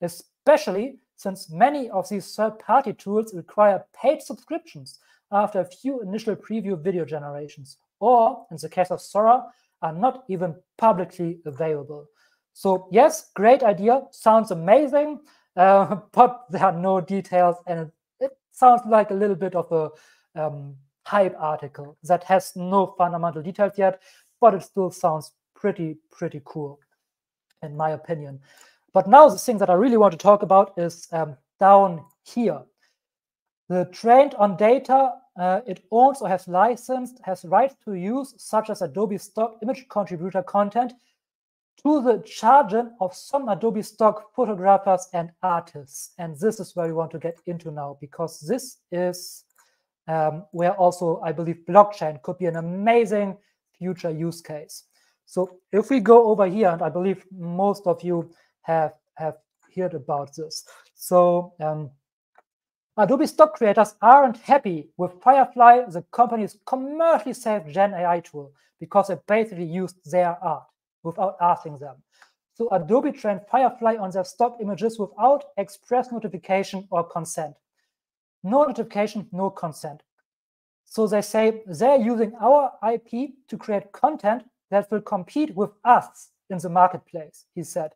Especially since many of these third-party tools require paid subscriptions after a few initial preview video generations, or, in the case of Sora, are not even publicly available. So yes, great idea, sounds amazing, *laughs* uh, but there are no details, and it, sounds like a little bit of a um, hype article that has no fundamental details yet, but it still sounds pretty, pretty cool, in my opinion. But now the thing that I really want to talk about is um, down here. The trained on data uh, it owns or has licensed, has rights to use, such as Adobe stock image contributor content, to the charging of some Adobe stock photographers and artists. And this is where we want to get into now, because this is um, where also I believe blockchain could be an amazing future use case. So if we go over here, and I believe most of you have have heard about this. So um, Adobe stock creators aren't happy with Firefly, the company's commercially safe Gen AI tool, because it basically used their art without asking them. So Adobe trained Firefly on their stock images without express notification or consent. No notification, no consent. So they say they're using our IP to create content that will compete with us in the marketplace, he said.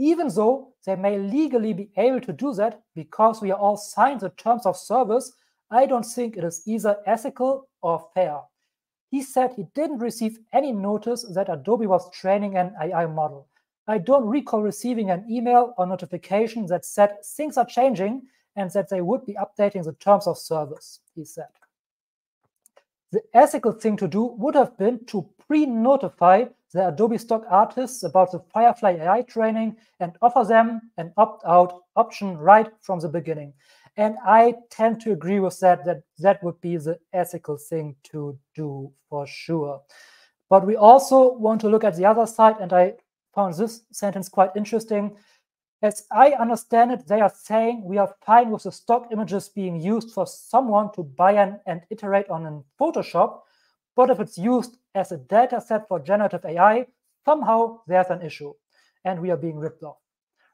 Even though they may legally be able to do that because we are all signed the terms of service, I don't think it is either ethical or fair. He said he didn't receive any notice that Adobe was training an AI model. I don't recall receiving an email or notification that said things are changing and that they would be updating the terms of service, he said. The ethical thing to do would have been to pre notify the Adobe stock artists about the Firefly AI training and offer them an opt out option right from the beginning. And I tend to agree with that, that that would be the ethical thing to do for sure. But we also want to look at the other side, and I found this sentence quite interesting. As I understand it, they are saying we are fine with the stock images being used for someone to buy an, and iterate on in Photoshop, but if it's used as a data set for generative AI, somehow there's an issue, and we are being ripped off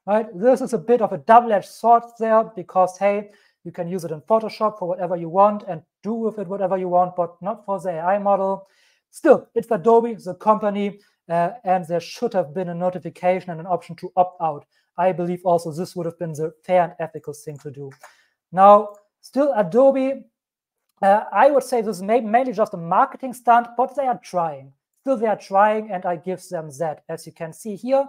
right? This is a bit of a double-edged sword there because, hey, you can use it in Photoshop for whatever you want and do with it whatever you want, but not for the AI model. Still, it's Adobe, the company, uh, and there should have been a notification and an option to opt out. I believe also this would have been the fair and ethical thing to do. Now, still Adobe, uh, I would say this is mainly just a marketing stunt, but they are trying. Still, they are trying, and I give them that. As you can see here,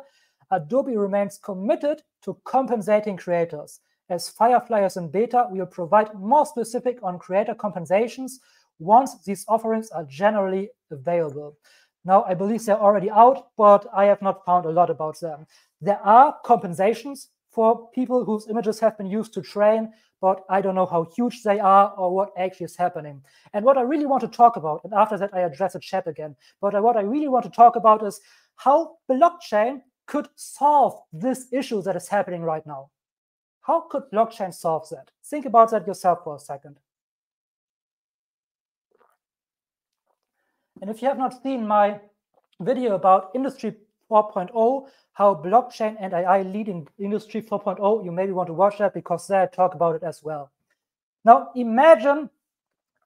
Adobe remains committed to compensating creators. As Firefly is in beta, we will provide more specific on creator compensations once these offerings are generally available. Now, I believe they're already out, but I have not found a lot about them. There are compensations for people whose images have been used to train, but I don't know how huge they are or what actually is happening. And what I really want to talk about, and after that I address the chat again, but what I really want to talk about is how blockchain could solve this issue that is happening right now. How could blockchain solve that? Think about that yourself for a second. And if you have not seen my video about Industry 4.0, how blockchain and AI lead in Industry 4.0, you maybe want to watch that because there I talk about it as well. Now, imagine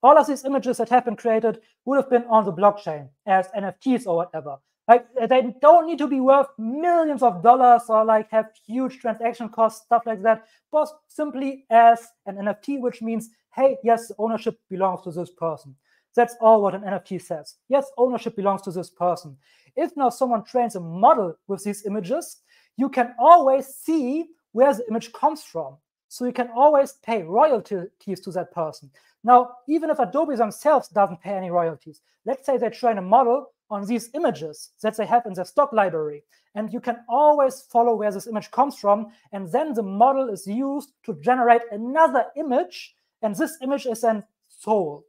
all of these images that have been created would have been on the blockchain as NFTs or whatever. Like they don't need to be worth millions of dollars or like have huge transaction costs, stuff like that, but simply as an NFT, which means, hey, yes, ownership belongs to this person. That's all what an NFT says. Yes, ownership belongs to this person. If now someone trains a model with these images, you can always see where the image comes from. So you can always pay royalties to that person. Now, even if Adobe themselves doesn't pay any royalties, let's say they train a model on these images that they have in their stock library, and you can always follow where this image comes from, and then the model is used to generate another image, and this image is then sold.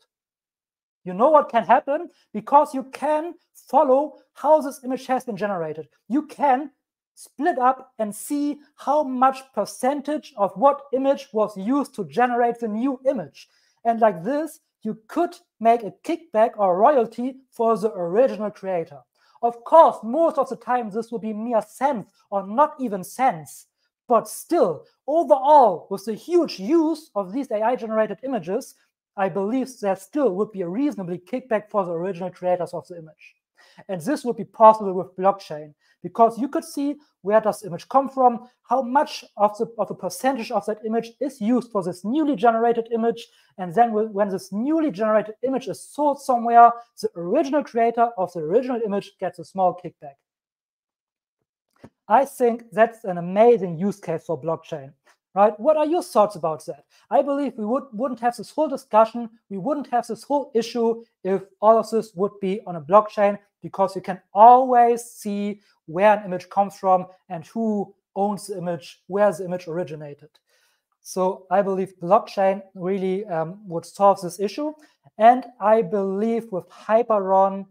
You know what can happen because you can follow how this image has been generated. You can split up and see how much percentage of what image was used to generate the new image. And like this, you could make a kickback or royalty for the original creator. Of course, most of the time this will be mere cents or not even cents. But still, overall, with the huge use of these AI generated images, I believe there still would be a reasonably kickback for the original creators of the image. And this would be possible with blockchain because you could see where does the image come from, how much of the of a percentage of that image is used for this newly generated image, and then when this newly generated image is sold somewhere, the original creator of the original image gets a small kickback. I think that's an amazing use case for blockchain right? What are your thoughts about that? I believe we would, wouldn't have this whole discussion, we wouldn't have this whole issue if all of this would be on a blockchain because you can always see where an image comes from and who owns the image, where the image originated. So I believe blockchain really um, would solve this issue. And I believe with Hyperon,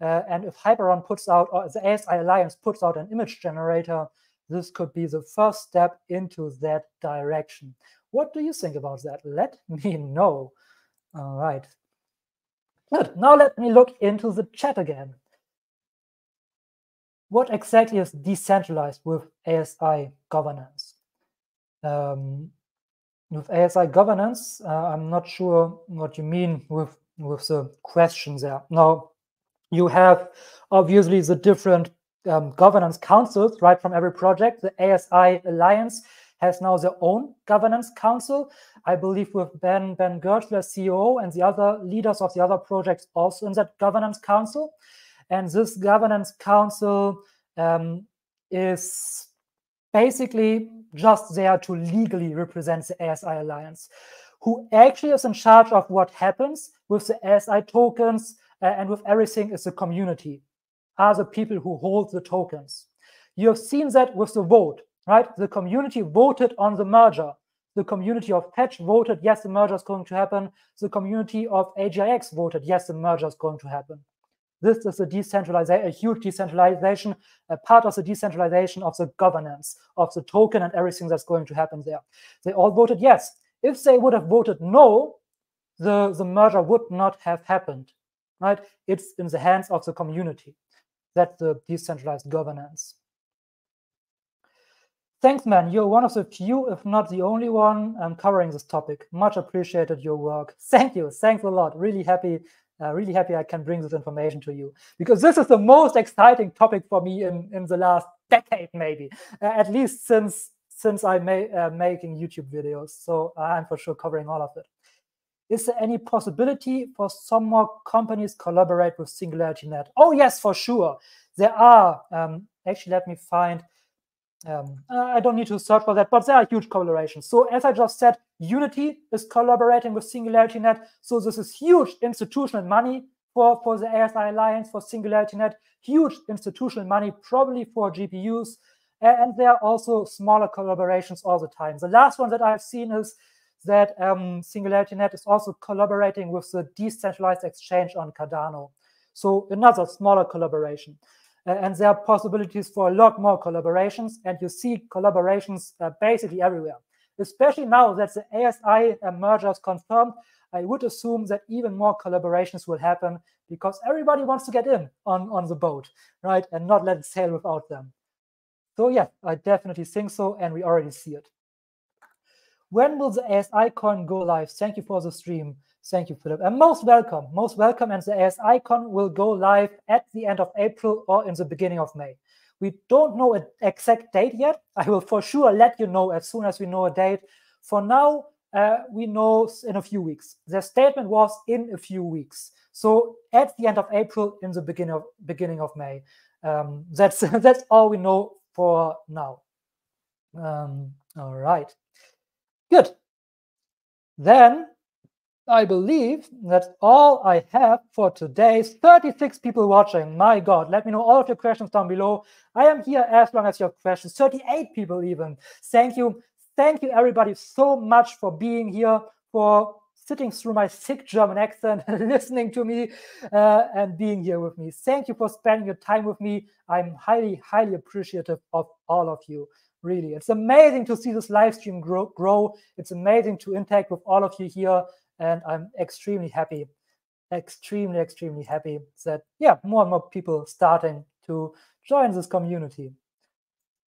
uh, and if Hyperon puts out, or the ASI Alliance puts out an image generator this could be the first step into that direction. What do you think about that? Let *laughs* me know. All right. Good. Now let me look into the chat again. What exactly is decentralized with ASI governance? Um, with ASI governance, uh, I'm not sure what you mean with, with the question there. Now, you have obviously the different um, governance councils right from every project. The ASI Alliance has now their own governance council. I believe with Ben Ben Goertzel, CEO, and the other leaders of the other projects also in that governance council. And this governance council um, is basically just there to legally represent the ASI Alliance. Who actually is in charge of what happens with the ASI tokens uh, and with everything is the community are the people who hold the tokens. You have seen that with the vote, right? The community voted on the merger. The community of Fetch voted, yes, the merger is going to happen. The community of AGIX voted, yes, the merger is going to happen. This is a decentralization, a huge decentralization, a part of the decentralization of the governance of the token and everything that's going to happen there. They all voted yes. If they would have voted no, the, the merger would not have happened, right? It's in the hands of the community. That's the decentralized governance. Thanks, man. You're one of the few, if not the only one, um, covering this topic. Much appreciated your work. *laughs* Thank you. Thanks a lot. Really happy, uh, really happy I can bring this information to you because this is the most exciting topic for me in, in the last decade, maybe, uh, at least since since I'm ma uh, making YouTube videos. So I'm for sure covering all of it. Is there any possibility for some more companies collaborate with SingularityNET? Oh, yes, for sure. There are. Um, actually, let me find Um, I don't need to search for that, but there are huge collaborations. So as I just said, Unity is collaborating with SingularityNET. So this is huge institutional money for, for the ASI Alliance, for SingularityNET, huge institutional money, probably for GPUs. And there are also smaller collaborations all the time. The last one that I've seen is that um, SingularityNET is also collaborating with the decentralized exchange on Cardano. So another smaller collaboration. Uh, and there are possibilities for a lot more collaborations. And you see collaborations uh, basically everywhere. Especially now that the ASI uh, merger is confirmed, I would assume that even more collaborations will happen because everybody wants to get in on, on the boat, right? And not let it sail without them. So yeah, I definitely think so, and we already see it. When will the ASICon go live? Thank you for the stream. Thank you, Philip. And most welcome, most welcome. And the ASICon will go live at the end of April or in the beginning of May. We don't know an exact date yet. I will for sure let you know as soon as we know a date. For now, uh, we know in a few weeks. The statement was in a few weeks. So at the end of April, in the beginning of beginning of May. Um, *laughs* that's that's all we know for now. Um, all right. Good. Then I believe that's all I have for today. 36 people watching. My God, let me know all of your questions down below. I am here as long as your questions. 38 people even. Thank you. Thank you, everybody, so much for being here, for sitting through my sick German accent, *laughs* listening to me, uh, and being here with me. Thank you for spending your time with me. I'm highly, highly appreciative of all of you really. It's amazing to see this live stream grow, grow. It's amazing to interact with all of you here. And I'm extremely happy, extremely, extremely happy that, yeah, more and more people starting to join this community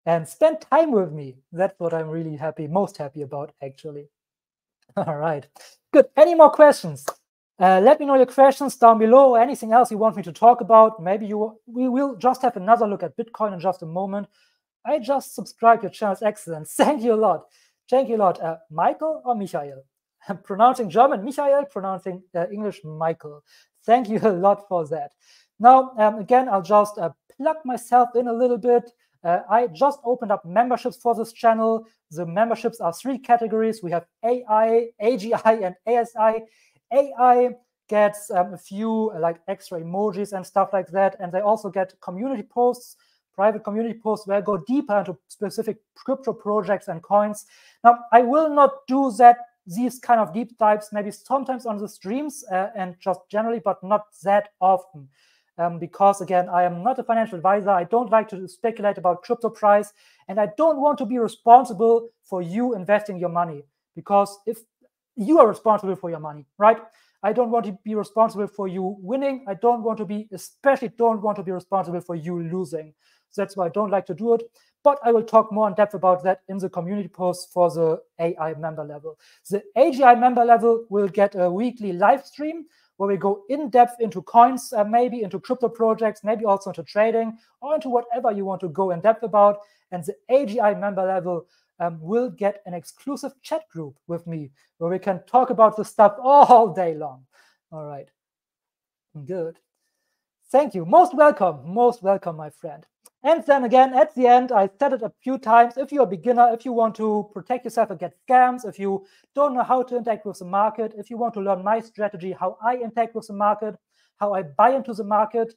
and spend time with me. That's what I'm really happy, most happy about, actually. *laughs* All right, good. Any more questions? Uh, let me know your questions down below anything else you want me to talk about. Maybe you we will just have another look at Bitcoin in just a moment. I just subscribed your channel. Excellent. *laughs* Thank you a lot. Thank you a lot. Uh, Michael or Michael? I'm *laughs* pronouncing German, Michael, pronouncing uh, English, Michael. Thank you a lot for that. Now, um, again, I'll just uh, plug myself in a little bit. Uh, I just opened up memberships for this channel. The memberships are three categories. We have AI, AGI, and ASI. AI gets um, a few like extra emojis and stuff like that. And they also get community posts private community posts where I go deeper into specific crypto projects and coins. Now, I will not do that, these kind of deep dives, maybe sometimes on the streams uh, and just generally, but not that often. Um, because again, I am not a financial advisor. I don't like to speculate about crypto price, and I don't want to be responsible for you investing your money. Because if you are responsible for your money, right? I don't want to be responsible for you winning. I don't want to be, especially don't want to be responsible for you losing. So that's why I don't like to do it. But I will talk more in depth about that in the community post for the AI member level. The AGI member level will get a weekly live stream where we go in depth into coins, uh, maybe into crypto projects, maybe also into trading or into whatever you want to go in depth about. And the AGI member level um, will get an exclusive chat group with me where we can talk about the stuff all day long. All right. Good. Thank you. Most welcome. Most welcome, my friend. And then again, at the end, I said it a few times. If you're a beginner, if you want to protect yourself against scams, if you don't know how to interact with the market, if you want to learn my strategy, how I interact with the market, how I buy into the market,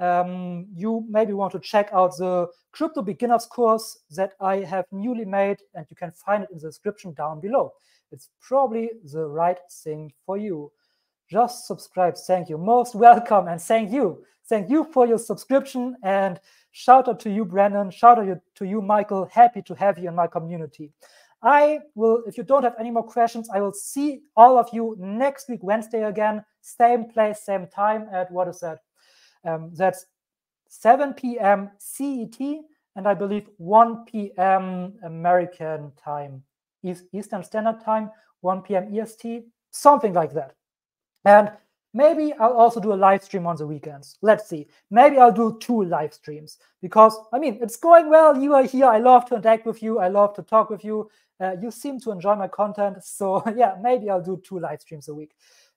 um, you maybe want to check out the crypto beginners course that I have newly made, and you can find it in the description down below. It's probably the right thing for you. Just subscribe. Thank you. Most welcome, and thank you. Thank you for your subscription and Shout out to you, Brandon. Shout out to you, Michael. Happy to have you in my community. I will, if you don't have any more questions, I will see all of you next week, Wednesday again, same place, same time at what is that? Um, that's 7 p.m. CET, and I believe 1 p.m. American time, Eastern Standard Time, 1 p.m. EST, something like that. And Maybe I'll also do a live stream on the weekends. Let's see. Maybe I'll do two live streams because, I mean, it's going well. You are here. I love to interact with you. I love to talk with you. Uh, you seem to enjoy my content. *laughs* So, yeah, maybe I'll do two live streams a week.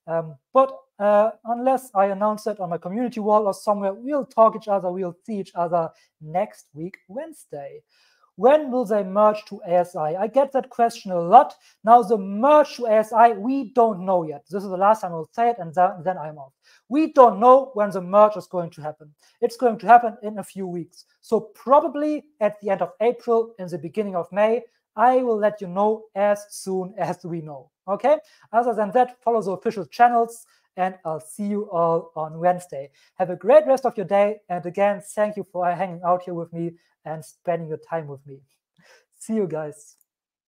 Um, but uh, unless I announce it on my community wall or somewhere, we'll talk each other. We'll see each other next week, Wednesday. When will they merge to ASI? I get that question a lot. Now, the merge to ASI, we don't know yet. This is the last time I'll say it, and then I'm off. We don't know when the merge is going to happen. It's going to happen in a few weeks. So, probably at the end of April, in the beginning of May, I will let you know as soon *laughs* as we know. Okay. Other than that, follow the official channels and I'll see you all on Wednesday. Have a great rest of your day. And again, thank you for hanging out here with me and spending your time with me. See you guys.